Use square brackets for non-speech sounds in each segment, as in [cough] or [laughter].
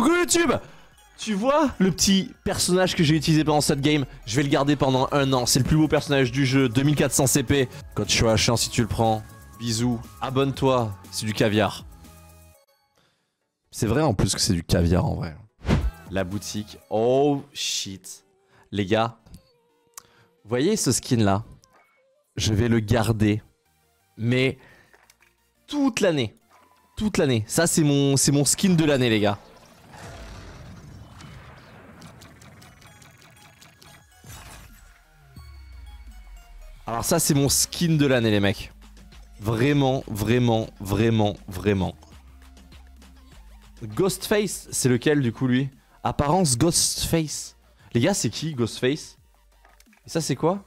Coucou YouTube Tu vois le petit personnage que j'ai utilisé pendant cette game Je vais le garder pendant un an. C'est le plus beau personnage du jeu, 2400 CP. Choix chien si tu le prends. Bisous. Abonne-toi, c'est du caviar. C'est vrai en plus que c'est du caviar en vrai. La boutique. Oh shit. Les gars, vous voyez ce skin là? Je vais le garder. Mais toute l'année. Toute l'année. Ça c'est mon, c'est mon skin de l'année les gars. Alors ça c'est mon skin de l'année les mecs. Vraiment, vraiment, vraiment, vraiment. Ghostface, c'est lequel du coup lui? Apparence Ghostface. Les gars, c'est qui Ghostface? Et ça c'est quoi?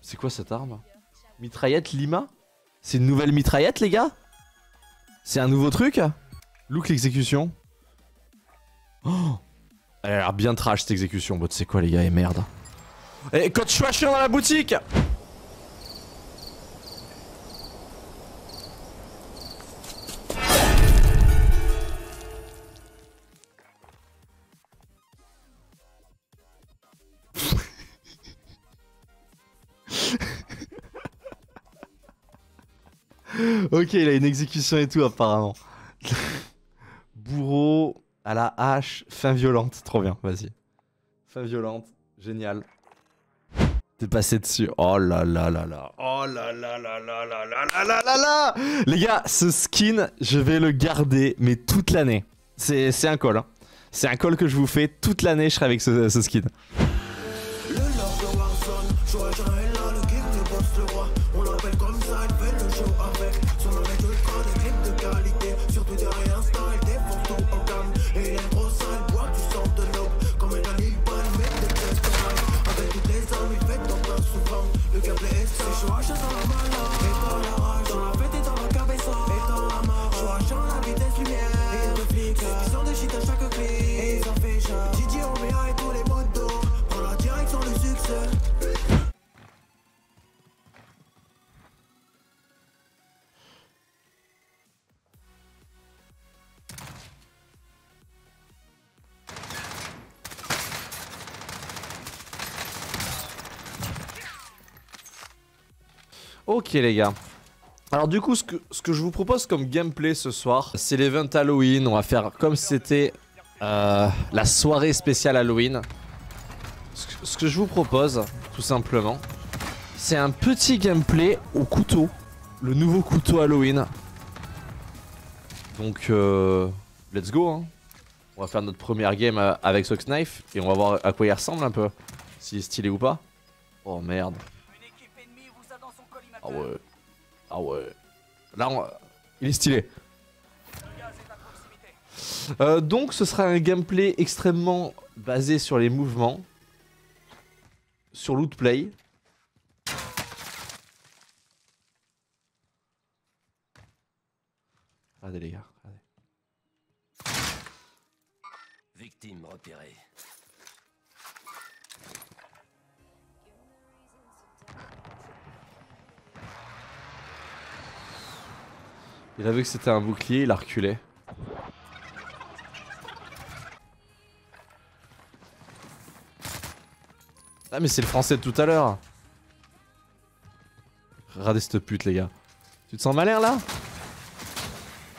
C'est quoi cette arme? Mitraillette Lima? C'est une nouvelle mitraillette les gars? C'est un nouveau truc? Look l'exécution. Oh Elle a bien trash cette exécution. Bon, tu quoi les gars, et merde. Et quand je suis chien dans la boutique [laughs] Ok, il a une exécution et tout apparemment. [laughs] Bourreau à la hache, fin violente, trop bien, vas-y. Fin violente, génial. T'es passé dessus. Oh là là là là. Oh là là là là là là là là là là Les gars, ce skin, je vais le garder, mais toute l'année. C'est un call. Hein. C'est un call que je vous fais. Toute l'année, je serai avec ce, ce skin. Shit à chaque clip. Et en fait genre. Gigi, Omea et tous les motos. Prends la direction du succès. Ok les gars. Alors du coup, ce que, je vous propose comme gameplay ce soir, c'est l'event Halloween. On va faire comme c'était euh, la soirée spéciale Halloween. Ce que, je vous propose, tout simplement, c'est un petit gameplay au couteau. Le nouveau couteau Halloween. Donc, euh, let's go. Hein. On va faire notre première game euh, avec ce knife et on va voir à quoi il ressemble un peu. S'il est stylé ou pas. Oh merde. Ah ouais. Ah ouais. Là, on... il est stylé. Euh, donc, ce sera un gameplay extrêmement basé sur les mouvements. Sur loot play. Regardez les gars. regardez. Victime repérée. Il a vu que c'était un bouclier, il a reculé. Ah mais c'est le français de tout à l'heure Regardez cette pute les gars. Tu te sens malin là?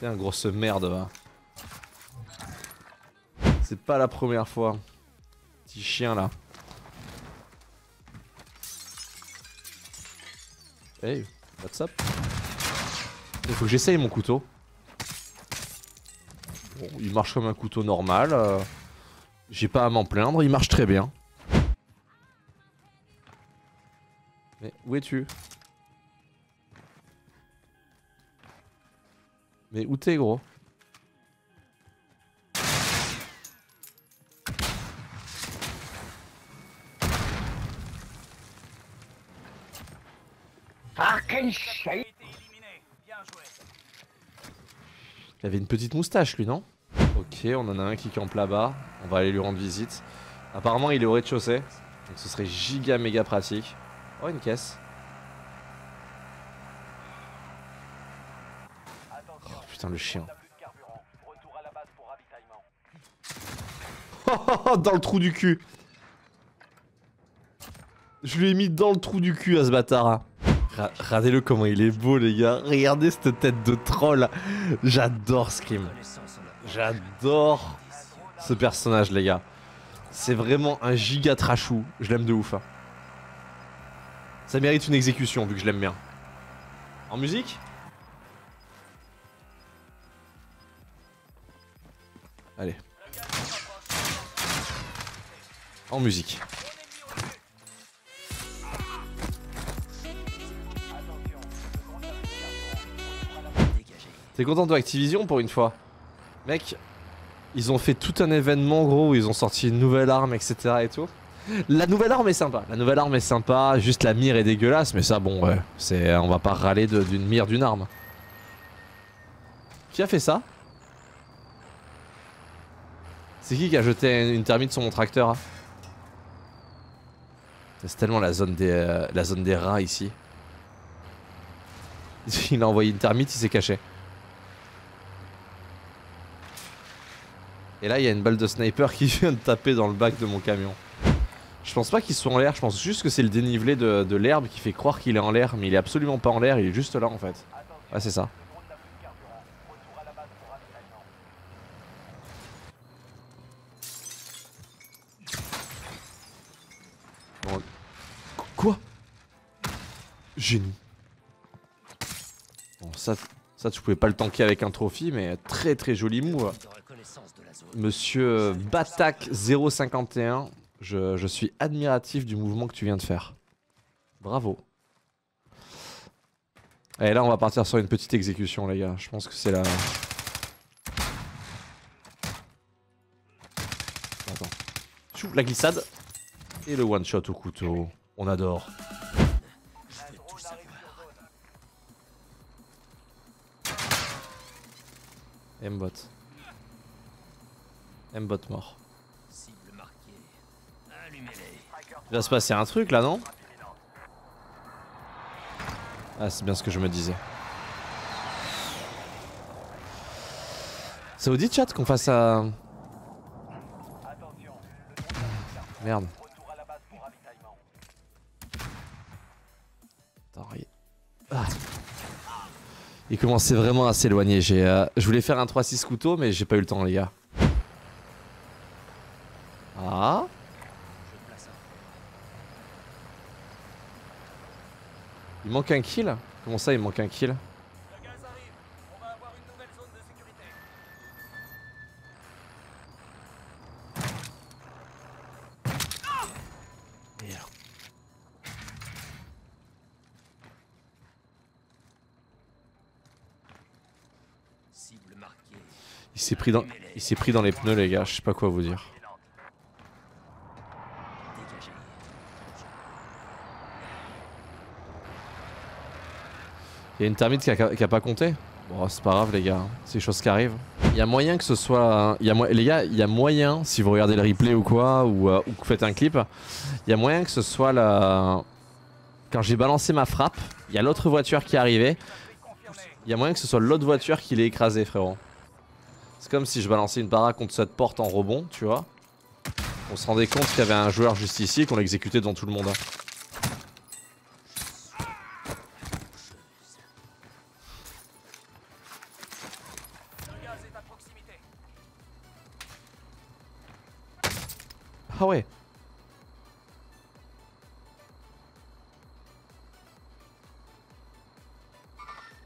C'est un grosse merde va. C'est pas la première fois. Petit chien là. Hey, what's up? Faut que j'essaye mon couteau. Bon, il marche comme un couteau normal. euh, J'ai pas à m'en plaindre, il marche très bien. Mais où es-tu? Mais où t'es gros? Il avait une petite moustache, lui, non Ok, on en a un qui campe là-bas. On va aller lui rendre visite. Apparemment, il est au rez-de-chaussée. Donc ce serait giga méga pratique. Oh, une caisse. Oh, putain, le chien. [laughs] Oh, dans le trou du cul. Je lui ai mis dans le trou du cul à ce bâtard. Hein. Regardez-le comment il est beau les gars. Regardez cette tête de troll. J'adore Scream. J'adore ce personnage les gars. C'est vraiment un giga trashou. Je l'aime de ouf. hein. Ça mérite une exécution vu que je l'aime bien. En musique? Allez. En musique. T'es content de Activision pour une fois? Mec, ils ont fait tout un événement gros où ils ont sorti une nouvelle arme, etc. et tout. La nouvelle arme est sympa. La nouvelle arme est sympa. Juste la mire est dégueulasse, mais ça, bon, ouais. On va pas râler d'une mire d'une arme. Qui a fait ça? C'est qui qui a jeté une termite sur mon tracteur hein? C'est tellement la zone des, euh, la zone des rats ici. [laughs] Il a envoyé une termite, il s'est caché. Et là, il y a une balle de sniper qui [laughs] vient de taper dans le bac de mon camion. Je pense pas qu'il soit en l'air, je pense juste que c'est le dénivelé de, l'herbe qui fait croire qu'il est en l'air, mais il est absolument pas en l'air, il est juste là en fait. Ouais, c'est ça. Bon. Qu- Quoi? Génie. Bon, ça, ça, tu pouvais pas le tanker avec un trophy, mais très très joli move. Monsieur Batak 051, je, suis admiratif du mouvement que tu viens de faire. Bravo. Et là, on va partir sur une petite exécution, les gars. Je pense que c'est la. Attends. La glissade. Et le one shot au couteau. On adore. M-bot. M-bot mort. Il va se passer un truc là, non? Ah, c'est bien ce que je me disais. Ça vous dit, chat, qu'on fasse à. Merde. Attends, il- Ah. Il commençait vraiment à s'éloigner. J'ai, euh, Je voulais faire un 3-6 couteau, mais j'ai pas eu le temps, les gars. Ah. Je place un. Il manque un kill Comment ça, il manque un kill. Il s'est pris dans, il s'est pris dans les pneus, les gars. Je sais pas quoi vous dire. Il y a une termite qui a, pas compté? Bon, c'est pas grave, les gars. C'est des choses qui arrivent. Il y a moyen que ce soit. Il y a Les gars, il y a moyen, si vous regardez le replay ou quoi, ou, euh, ou que vous faites un clip, il y a moyen que ce soit la. Quand j'ai balancé ma frappe, il y a l'autre voiture qui est arrivée. Il y a moyen que ce soit l'autre voiture qui l'ait écrasé, frérot. C'est comme si je balançais une para contre cette porte en rebond, tu vois. On se rendait compte qu'il y avait un joueur juste ici qu'on l'exécutait devant tout le monde. Ah ouais.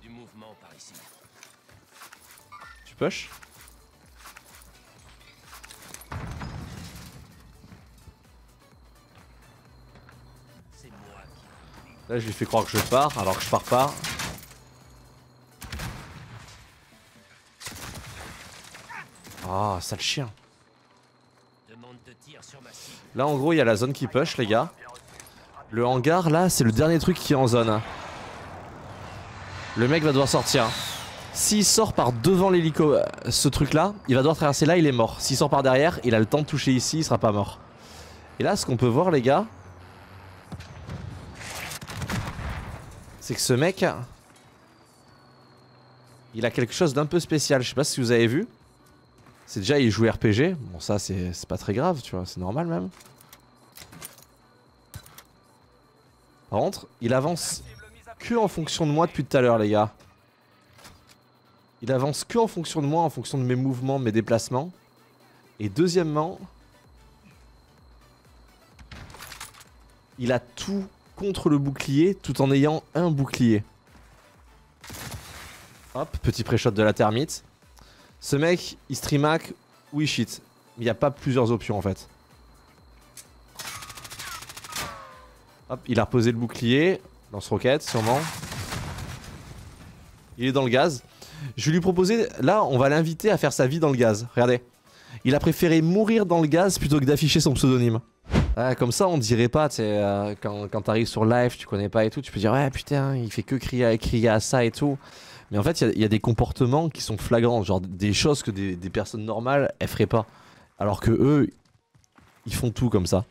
Du mouvement par ici. Tu push? Là, je lui fais croire que je pars, alors que je pars pas. Ah, sale chien. Demande de tir sur ma cible. Là, en gros, il y a la zone qui push, les gars. Le hangar, là, c'est le dernier truc qui est en zone. Le mec va devoir sortir. S'il sort par devant l'hélico, euh, ce truc-là, il va devoir traverser là, il est mort. S'il sort par derrière, il a le temps de toucher ici, il sera pas mort. Et là, ce qu'on peut voir, les gars, c'est que ce mec, il a quelque chose d'un peu spécial. Je sais pas si vous avez vu. C'est déjà, il joue RPG. Bon, ça, c'est pas très grave, tu vois, c'est normal même. Par contre, il avance que en fonction de moi depuis tout à l'heure, les gars. Il avance que en fonction de moi, en fonction de mes mouvements, mes déplacements. Et deuxièmement, il a tout contre le bouclier tout en ayant un bouclier. Hop, petit pré-shot de la termite. Ce mec, il stream hack ou il cheat. Il n'y a pas plusieurs options en fait. Hop, il a reposé le bouclier. Lance-roquette, sûrement. Il est dans le gaz. Je vais lui proposer. Là, on va l'inviter à faire sa vie dans le gaz. Regardez. Il a préféré mourir dans le gaz plutôt que d'afficher son pseudonyme. Ouais, comme ça, on dirait pas, euh, quand, quand t'arrives sur live, tu connais pas et tout, tu peux dire, ouais, putain, il fait que crier, crier à ça et tout. Mais en fait, il y a- des comportements qui sont flagrants, genre des choses que des, personnes normales, elles feraient pas. Alors que eux, ils font tout comme ça.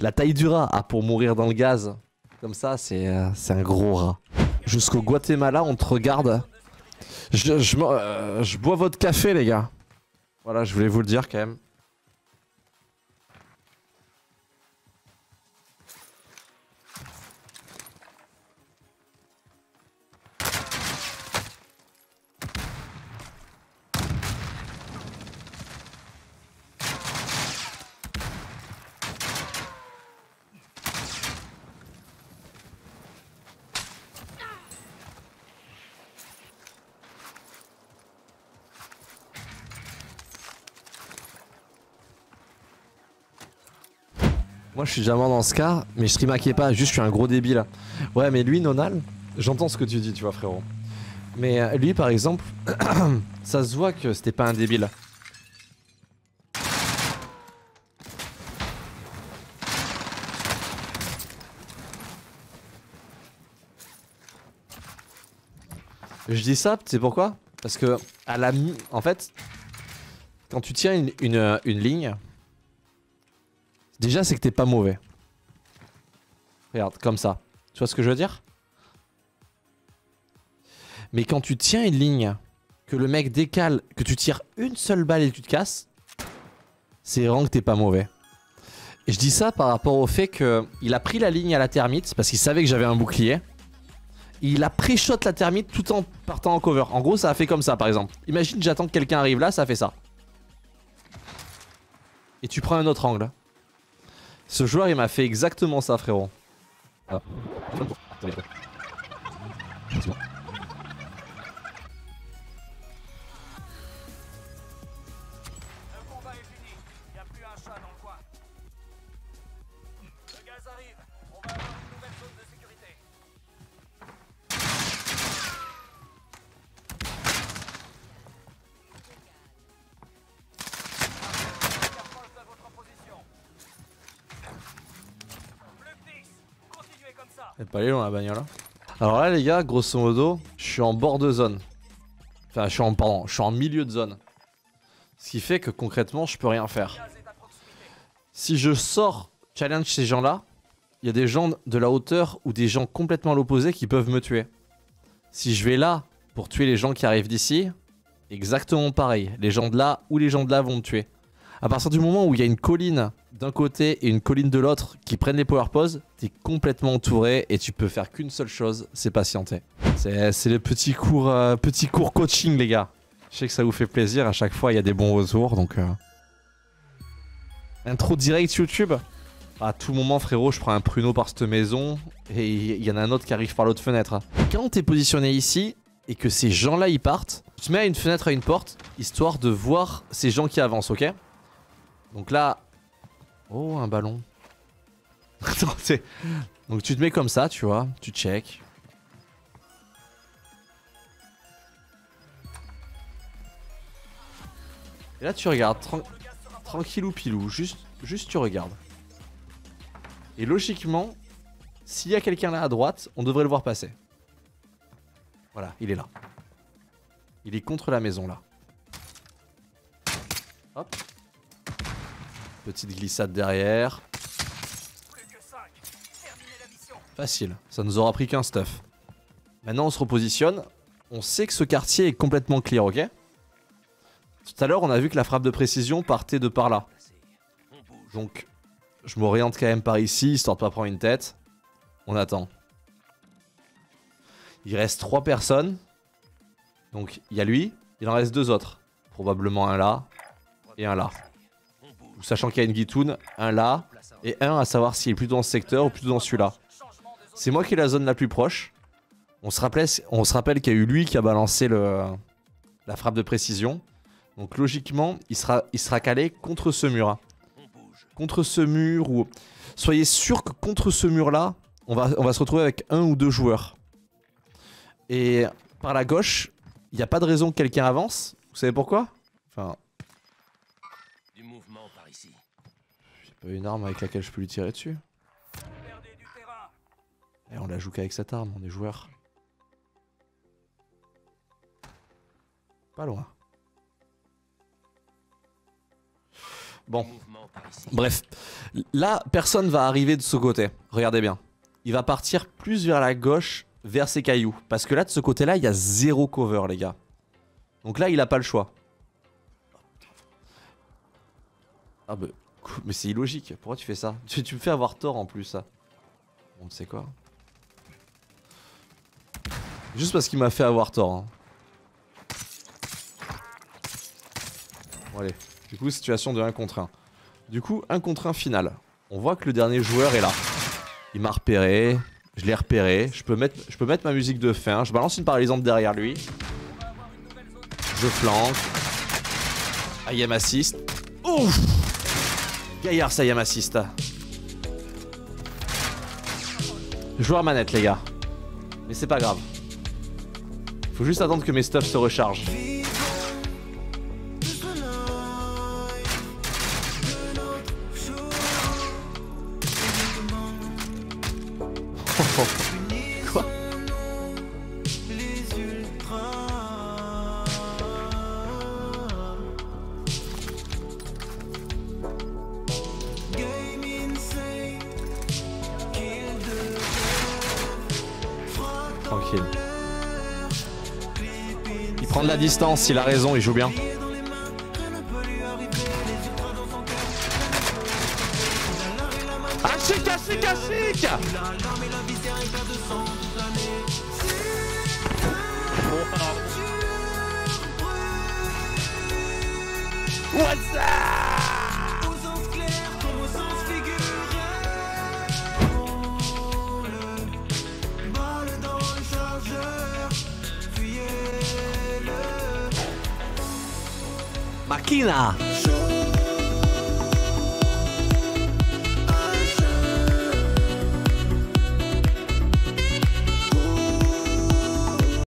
La taille du rat, ah, pour mourir dans le gaz, comme ça, c'est euh, un gros rat. Jusqu'au Guatemala, on te regarde. Je, euh, je bois votre café, les gars. Voilà, je voulais vous le dire quand même. Moi, je suis jamais dans ce cas, mais je streamaquais pas, juste je suis un gros débile. Ouais, mais lui, Nonal, j'entends ce que tu dis, tu vois, frérot. Mais euh, lui, par exemple, [clears throat] ça se voit que c'était pas un débile. Je dis ça, tu sais pourquoi? Parce que, à la. En fait, quand tu tiens une, une ligne, déjà c'est que t'es pas mauvais. Regarde, comme ça. Tu vois ce que je veux dire? Mais quand tu tiens une ligne, que le mec décale, que tu tires une seule balle et que tu te casses, c'est vraiment que t'es pas mauvais. Et je dis ça par rapport au fait que il a pris la ligne à la termite parce qu'il savait que j'avais un bouclier. Il a pré-shot la termite tout en partant en cover. En gros, ça a fait comme ça par exemple. Imagine, j'attends que quelqu'un arrive là, ça fait ça. Et tu prends un autre angle. Ce joueur, il m'a fait exactement ça, frérot. Ah. Elle est pas allée loin la bagnole. hein. Alors là, les gars, grosso modo, je suis en bord de zone. Enfin, je suis en, pardon, je suis en milieu de zone. Ce qui fait que concrètement, je peux rien faire. Si je sors challenge ces gens-là, il y a des gens de la hauteur ou des gens complètement à l'opposé qui peuvent me tuer. Si je vais là pour tuer les gens qui arrivent d'ici, exactement pareil. Les gens de là ou les gens de là vont me tuer. À partir du moment où il y a une colline d'un côté et une colline de l'autre qui prennent les power poses, t'es complètement entouré et tu peux faire qu'une seule chose, c'est patienter. C'est le petit cours, euh, petit cours coaching, les gars. Je sais que ça vous fait plaisir, à chaque fois il y a des bons retours, donc... euh, Intro direct YouTube À tout moment, frérot, je prends un pruneau par cette maison et il y en a un autre qui arrive par l'autre fenêtre. Quand t'es positionné ici et que ces gens-là ils partent, tu te mets à une fenêtre à une porte histoire de voir ces gens qui avancent, ok? Donc là. Oh, un ballon. [laughs] Attends, Donc tu te mets comme ça, tu vois, tu check. Et là tu regardes, tran- tranquillou pilou, juste, juste tu regardes. Et logiquement, s'il y a quelqu'un là à droite, on devrait le voir passer. Voilà, il est là. Il est contre la maison là. Hop. Petite glissade derrière. Plus que 5. Terminez la mission. Facile, ça nous aura pris qu'un stuff. Maintenant on se repositionne. On sait que ce quartier est complètement clear, ok? Tout à l'heure, on a vu que la frappe de précision partait de par là. Donc, je m'oriente quand même par ici, histoire de pas prendre une tête. On attend. Il reste trois personnes. Donc, il y a lui, il en reste deux autres. Probablement un là et un là. Sachant qu'il y a une guitoune, un là et un à savoir s'il est plutôt dans ce secteur ou plutôt dans celui-là. C'est moi qui ai la zone la plus proche. On se rappelle, qu'il y a eu lui qui a balancé la frappe de précision. Donc logiquement, il sera, calé contre ce mur. hein. Contre ce mur ou... Soyez sûr que contre ce mur-là, on va, on va se retrouver avec un ou deux joueurs. Et par la gauche, il n'y a pas de raison que quelqu'un avance. Vous savez pourquoi? Enfin, Du mouvement par ici. Une arme avec laquelle je peux lui tirer dessus. Et on la joue qu'avec cette arme, on est joueur. Pas loin. Bon, bref. Là, personne va arriver de ce côté. Regardez bien. Il va partir plus vers la gauche, vers ces cailloux. Parce que là, de ce côté-là, il y a zéro cover, les gars. Donc là, il a pas le choix. Ah bah, mais c'est illogique. Pourquoi tu fais ça? Tu, me fais avoir tort en plus, ça. Bon, tu sais quoi Juste parce qu'il m'a fait avoir tort. hein. Bon, allez. Du coup, situation de 1 contre 1. Du coup, 1 contre 1 final. On voit que le dernier joueur est là. Il m'a repéré. Je l'ai repéré. Je peux, mettre, je peux mettre ma musique de fin. Je balance une paralysante derrière lui. Je flanque. IM assist. Ouf Gaillard, assist. Joueur manette, les gars. Mais c'est pas grave. Faut juste attendre que mes stuffs se rechargent. [laughs] La distance, il a raison, il joue bien. Chic, chic, ah, chic What's up Máquina.